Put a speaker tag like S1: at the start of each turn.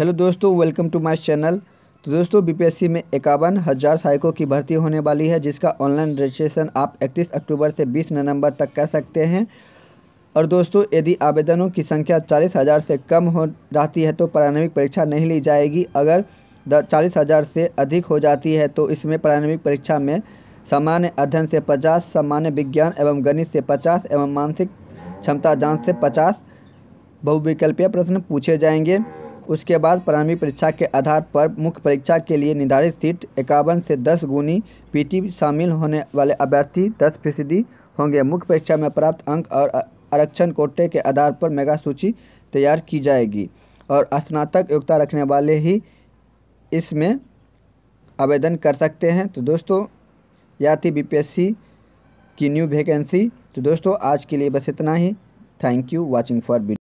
S1: Hello दोस्तों welcome to my channel तो दोस्तों बीपीएससी में इक्यावन हज़ार सहायकों की भर्ती होने वाली है, जिसका ऑनलाइन रजिस्ट्रेशन आप 31 अक्टूबर से 20 नवंबर तक कर सकते हैं। और दोस्तों, यदि आवेदनों की संख्या चालीस हज़ार से कम हो जाती है तो प्रारंभिक परीक्षा नहीं ली जाएगी। अगर चालीस हज़ार से अधिक हो जाती है तो इसमें प्रारंभिक परीक्षा में सामान्य अध्ययन से पचास, सामान्य विज्ञान एवं गणित से पचास, एवं मानसिक क्षमता जाँच से पचास, बहुविकल्पीय प्रश्न पूछे जाएँगे। उसके बाद प्रारंभिक परीक्षा के आधार पर मुख्य परीक्षा के लिए निर्धारित सीट इक्यावन से दस गुनी पीटी शामिल होने वाले अभ्यर्थी दस फ़ीसदी होंगे। मुख्य परीक्षा में प्राप्त अंक और आरक्षण कोटे के आधार पर मेगा सूची तैयार की जाएगी और स्नातक योग्यता रखने वाले ही इसमें आवेदन कर सकते हैं। तो दोस्तों या थी बीपीएससी की न्यू वैकेंसी। तो दोस्तों, आज के लिए बस इतना ही। Thank you watching for